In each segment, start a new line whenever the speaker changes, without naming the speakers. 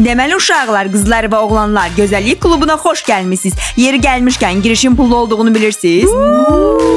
Deməli uşaqlar, qızlar və oğlanlar gözəllik klubuna xoş gəlmisiniz. Yeri gəlmişkən girişin pullu olduğunu bilirsiniz.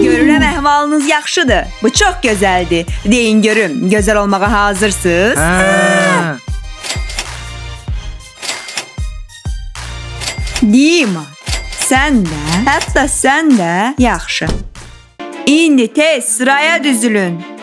Görürəm əhvalınız yaxşıdır. Bu çox gözəldir. Deyin görüm, gözəl olmağa hazırsınız?
Hə.
Dima, sən də, hətta sən də yaxşı. İndi tez sıraya düzülün.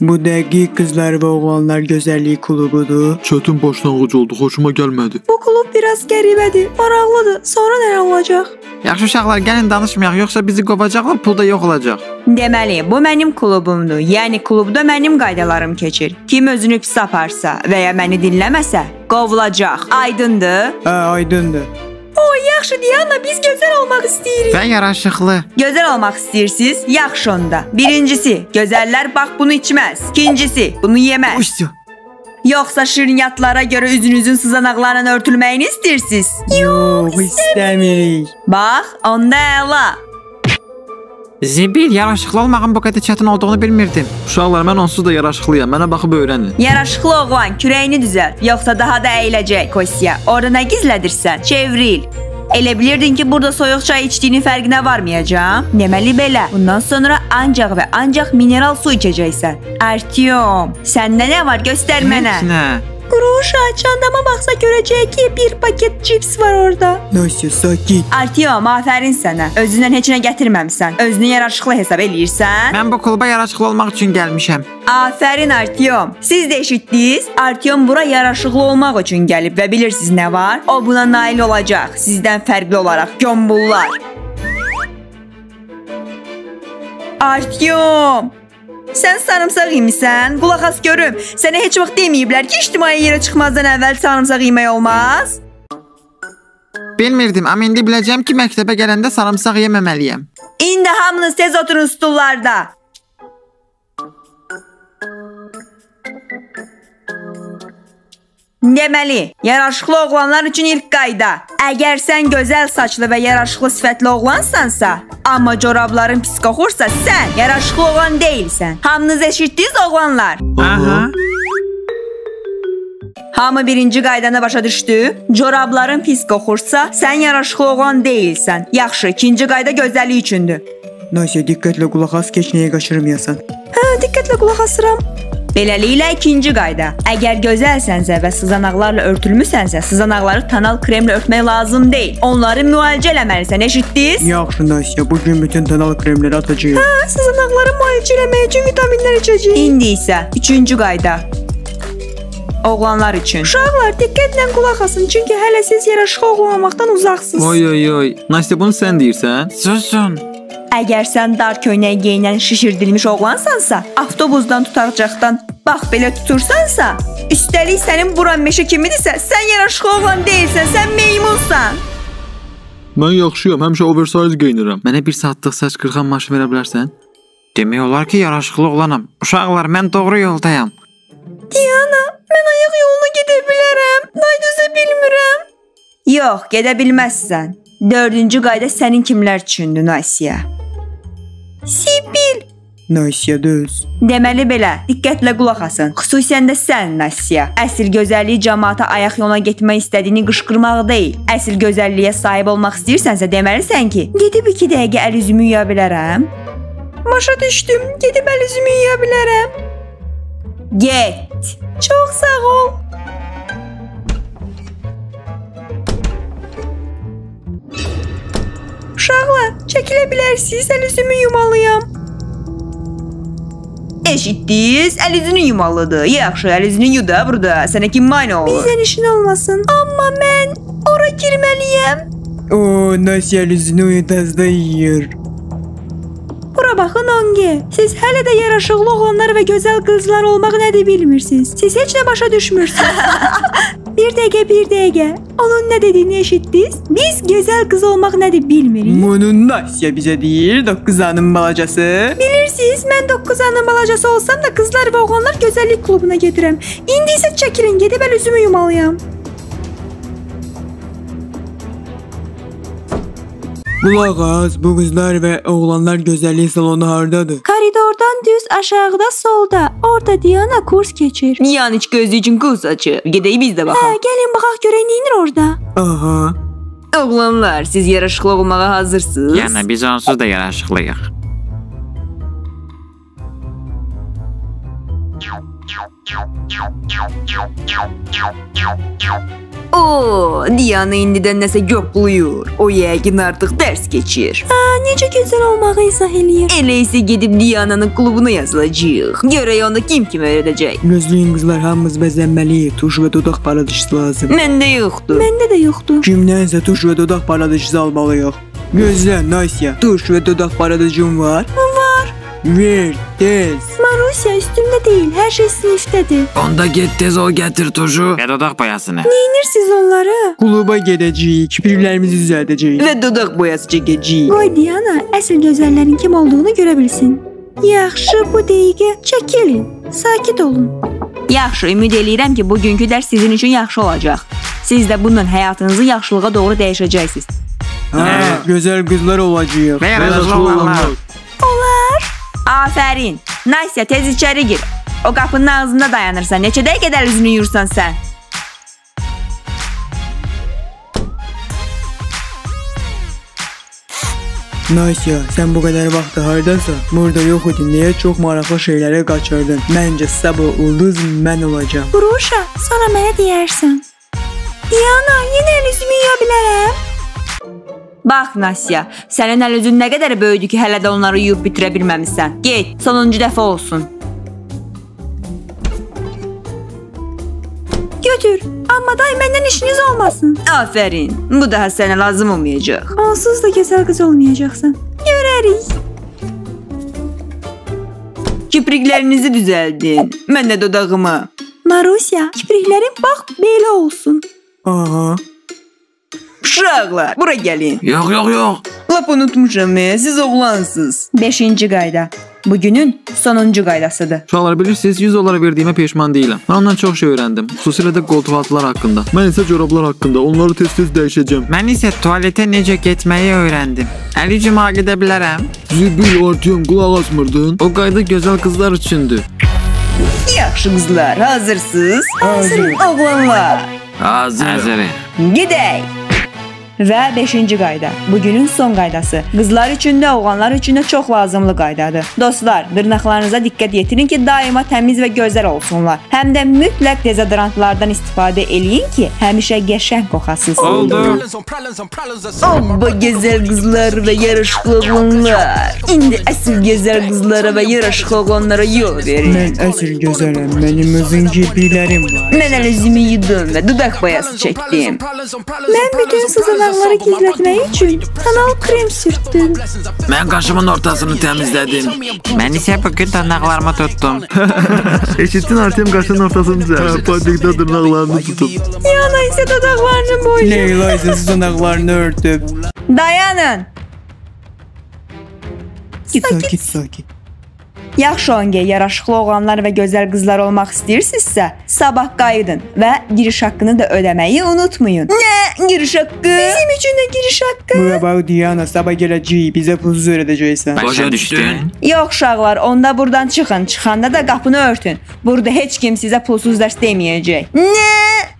Bu dəqiq qızlar və oğlanlar gözəllik klubudur.
Çətin başlanğıc oldu, xoşuma gəlmədi.
Bu klub biraz qəribədir, maraqlıdır. Sonra nə olacaq?
Yaxşı uşaqlar, gəlin danışmayaq, yoxsa bizi qovacaqlar, pul da yox olacaq.
Deməli, bu mənim klubumdur. Yəni klubda mənim qaydalarım keçir. Kim özünü pis aparsa və ya məni dinləməsə, qovulacaq. Aydındır?
Hə, aydındır.
O, yaxşı Diana, biz gözəl olmaq istəyirik.
Və yaraşıqlı.
Gözəl olmaq istəyirsiniz? Yaxşı onda. Birincisi, gözəllər bax bunu içməz. İkincisi, bunu yeməz.
Uçdu.
Yoxsa şirniyyatlara görə üzünüzün sızanaqlarla örtülməyini istəyirsiniz?
Yox, istəmirik.
Bax, onda əla.
Zibil, yaraşıqlı olmağın bu qədər çətin olduğunu bilmirdim.
Uşaqlar, mən onsuz da yaraşıqlıyam. Mənə baxıb öyrənin.
Yaraşıqlı oğlan, kürəyini düzəlt, yoxsa daha da əyiləcək Kosya. Orada nə gizlədirsən? Çevril. Elə bilirdin ki, burada soyuq çay içdiyinin fərqinə varmayacağam. Deməli belə. Bundan sonra ancaq və ancaq mineral su içəcəksən. Artyom, səndə nə var? Göstər mənə.
Heç Nə?
Quruşa, çantama baxsa görəcək ki, bir paket cips var orada.
Nasya, sakit.
Artyom, afərin sənə. Özündən heç nə gətirməmisən. Özünü yaraşıqlı hesab eləyirsən.
Mən bu kluba yaraşıqlı olmaq üçün gəlmişəm.
Afərin Artyom. Siz də eşitdiniz? Artyom bura yaraşıqlı olmaq üçün gəlib və bilirsiniz nə var? O buna nail olacaq. Sizdən fərqli olaraq gömbullar. Artyom! Sən sarımsaq yemisən? Qulaq as görüm. Sənə heç vaxt deməyiblər ki, ictimai yerə çıxmazdan əvvəl sarımsaq yemək olmaz?
Bilmirdim, amma indi biləcəm ki, məktəbə gələndə sarımsaq yeməməliyəm.
İndi hamınız tez oturun stullarda. Deməli, yaraşıqlı oğlanlar üçün ilk qayda. Əgər sən gözəl saçlı və yaraşıqlı sifətli oğlansansa, amma corabların pis qoxursa, sən yaraşıqlı oğlan deyilsən. Hamınız eşitdiniz oğlanlar?
Aha.
Hamı birinci qaydanı başa düşdü? Corabların pis qoxursa, sən yaraşıqlı oğlan deyilsən. Yaxşı, ikinci qayda gözəllik üçündür.
Nasya, diqqətlə qulaq as, keçnəyə qaçırmayasan.
Hə, diqqətlə qulaq asıram. Beləliklə ikinci qayda. Əgər gözəlsənsə və sızanaqlarla örtülmüsənsə, sızanaqları tonal kremlə örtmək lazım deyil. Onları müalicə eləməlisən, eşitdiniz?
Yaxşı Nastya, bu gün bütün tonal kremləri atacağıq.
Hə, sızanaqları müalicə eləmək üçün vitaminlər içəcəyik. İndi isə üçüncü qayda oğlanlar üçün. Uşaqlar, diqqətlə qulaq asın, çünki hələ siz yaraşıq oğlanlamaqdan uzaqsınız.
Oy oy oy. Nastya bunu sən deyirsən?
Sözsən.
Əgər sən dar köynək geyinən şişirdilmiş oğlansansa, avtobusdan tutarcaqdan bax belə tutursansa, üstəlik sənin buran meşə kimidirsə, sən yaraşıqlı oğlan deyilsən, sən meymunsan.
Mən yaxşıyam, həmişə oversize geyinirəm.
Mənə bir saatlıq saç qırxan maşın verə bilərsən? Demək olar ki, yaraşıqlı oğlanam. Uşaqlar, mən doğru yoldayam.
Diana, mən ayaq yoluna gedə bilərəm. Day düzə bilmirəm. Yox, gedə bilməzsən. Dördüncü qayda sənin kimlər üçündür, Nasiya? Sibil.
Nasya, düz.
Deməli belə, diqqətlə qulaq asın. Xüsusən də sən, Nasiya. Əsl gözəllik cəmaata ayaq yoluna getmək istədiyini qışqırmaq deyil. Əsl gözəlliyə sahib olmaq istəyirsənsə deməlisən ki, gedib 2 dəqiqə əl üzümü yuya bilərəm. Başa düşdüm. Gedib əl üzümü yuya bilərəm. Get. Çox sağ ol. Uşaqlar, çəkilə bilərsiniz, əl üzümü yumalıyam. Eşitdiniz? Əl üzünü yumalıdır. Yaxşı, əl üzünü yu da burada. Sənə kim mane olur? Bizdən işin olmasın. Amma mən ora girməliyəm.
O, Nasya üzünü uyutazda yiyir.
Bura baxın Onge. Siz hələ də yaraşıqlı oğlanlar və gözəl qızlar olmaq nədir bilmirsiniz. Siz heç nə başa düşmürsünüz. bir dəqiqə, bir dəqiqə. Onun nə dediyini eşitdiniz? Biz gözəl qız olmaq nədir bilmirik.
Bunu Nasya bizə deyir, 9 anın balacası.
Bilirsiniz, mən 9 anın balacası olsam da qızlar və oğlanlar gözəllik klubuna gedirəm. İndi isə çəkilin, gedib əl üzümü yumalıyam.
Qulaq as, bu qızlar və oğlanlar gözəllik salonu hardadır?
Koridordan düz aşağıda solda. Orada Diana kurs keçir. Gözü üçün kurs açır. Gedək biz də baxaq. Hə, gəlin baxaq görək nə edir orada.
Aha.
Oğlanlar, siz yaraşıqlı olmağa hazırsınız?
Yəni biz onsuz da yaraşıqlıyıq.
Oo, Diana indidən nəsə yoxlayır. O yəqin artıq dərs keçir. Hə, necə gözəl olmağı izah eləyir. Elə isə gedib Diananın klubuna yazılacağıq. Görək onda kim kim öyrədəcək.
Gözləyin qızlar hamımız bəzənməliyik. Tuş və dodaq paradişisi lazım.
Məndə yoxdur. Məndə də yoxdur.
Kimdənsə tuş və dodaq paradişisi almalıyıq. Gözlə, Nasya. Tuş və dodaq paradişin var? Var. Ver, tez.
Marusya üstümdə deyil, hər şey sinifdədir.
Onda get tez ol gətir tuşu. Və dodaq boyasını.
Neynirsiniz onları?
Kluba gedəcəyik, kirpiklərimizi düzəldəcəyik.
Və dodaq boyası çəkəcəyik.
Qoy Diana əsl gözəllərin kim olduğunu görə bilsin. Yaxşı, bu dəqiqə çəkilin. Sakit olun.
Yaxşı, ümid eləyirəm ki, bugünkü dərs sizin üçün yaxşı olacaq. Siz də bununla həyatınızı yaxşılığa doğru dəyişəcəksiniz.
Hə, gözəl qızlar olacağıq.
Və yaraşıqlı olanlar.
Afərin. Nasya, tez içəri gir. O qapının ağzında dayanırsan. Neçə dəqiqədə üzünü yuyursan sən?
Nasya, sən bu qədər vaxt hardasan? Burada yox idin. Niyə çox maraqlı şeylərə qaçırdın? Məncə sabah ulduz mən olacağam.
Bruşa, sonra mənə deyərsən. Diana, yenə üzümü yuya bilərəm?
Bax Nasya, sənin əl üzün nə qədər böyüdü ki, hələ də onları yuyub bitirə bilməmisən. Get, sonuncu dəfə olsun.
Götür. Amma day məndən işiniz olmasın.
Afərin. Bu daha sənə lazım olmayacaq.
Onsuz da gözəl qız olmayacaqsan. Görərik.
Kipriklərinizi düzəldin. Mən də dodağımı.
Marusya, kipriklərin bax belə olsun.
Aha.
Uşaqlar, bura gəlin.
Yox, yox, yox.
Lap unutmuşam, e, siz oğlansınız. 5-ci qayda. Bugünün sonuncu qaydasıdır.
Uşaqlar bilirsiniz 100 dolara verdiyimə peşman deyiləm. Mən ondan çox şey öyrəndim. Xüsusilə də qoltuqaltılar haqqında. Mən isə corablar haqqında. Onları tez-tez dəyişəcəm.
Mən isə tualetə necə getməyi öyrəndim. Əli cuma gedə bilərəm.
Zibil Artyom qulaq asmırdın? O qayda gözəl qızlar üçündür.
Yaxşı qızlar, hazırsınız?
Hazır.
Oğlanlar,
Hazır.
Gedək. Və 5-ci qayda. Bugünün son qaydası. Qızlar üçün də, oğlanlar üçün də çox lazımlı qaydadır. Dostlar, dırnaqlarınıza diqqət yetirin ki, daima təmiz və gözəl olsunlar. Həm də mütləq dezodorantlardan istifadə eləyin ki, həmişə qəşəng qoxasınız.
Oldu.
Obba gözəl qızlar və yaraşıqlı oğlanlar. İndi əsl gözəl qızlara və yaraşıqlı oğlanlara yol verin.
Mən əsl gözələm. Mənim uzun kirpiklərim var.
Mən əl üzümü yudum və dodaq boyası çəkdim.
Mən bütün sızanaqları gizlətmək üçün kanal krem sürtdüm.
Mən qaşımın ortasını təmizlədim. Mən isə bu gün dırnaqlarımı tutdum.
Eşitdin Artyom qaşının ortasını düzəltdi. Patikdə dırnaqlarını tutub.
Yana isə dodaqlarını boyayıb.
Leyla isə sızanaqlarını örtüb.
Dayanın.
Sakit, sakit.
Yaxşı onge, yaraşıqlı oğlanlar və gözəl qızlar olmaq istəyirsinizsə, sabah qayıdın və giriş haqqını da ödəməyi unutmayın. Nə? Giriş haqqı?
Bizim üçün də giriş haqqı.
Bax Diana, sabah gələcəyik. Bizə pulsuz öyrədəcəksən.
Başa düşdün?
Yox uşaqlar, onda buradan çıxın. Çıxanda da qapını örtün. Burada heç kim sizə pulsuz dərs deməyəcək.
Nə?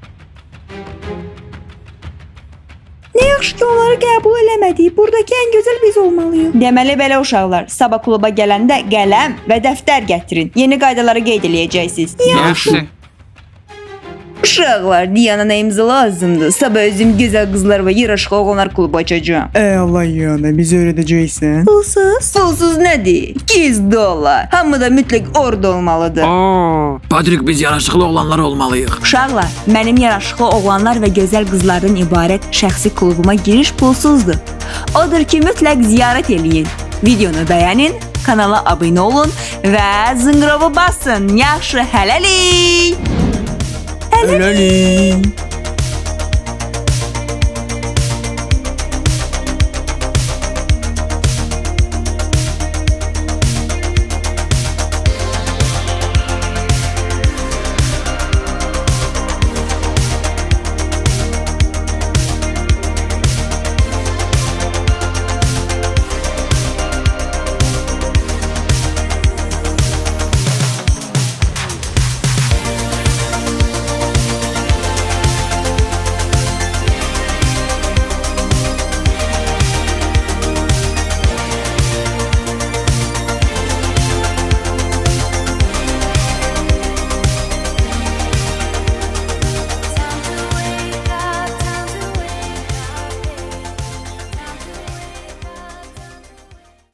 Yaxşı ki, onları qəbul eləmədik. Buradakı ən gözəl biz olmalıyıq.
Deməli belə uşaqlar, sabah kluba gələndə qələm və dəftər gətirin. Yeni qaydaları qeyd eləyəcəksiniz.
Yaxşı.
Uşaqlar, Diana nəyimizə lazımdır? Sabah özüm gözəl qızlar və yaraşıqlı oğlanlar klubu açacağam.
Ey Allah Diana, bizə öyrədəcəksən.
Pulsuz.
Pulsuz nədir? 200 dollar. Hamı da mütləq orada olmalıdır.
Oo. Patrik biz yaraşıqlı oğlanlar olmalıyıq.
Uşaqlar, mənim yaraşıqlı oğlanlar və gözəl qızlardan ibarət şəxsi klubuma giriş pulsuzdur. Odur ki, mütləq ziyarət eləyin. Videonu bəyənin, kanala abunə olun və zınqırovu basın. Yaxşı, hələlik.
Hələlik.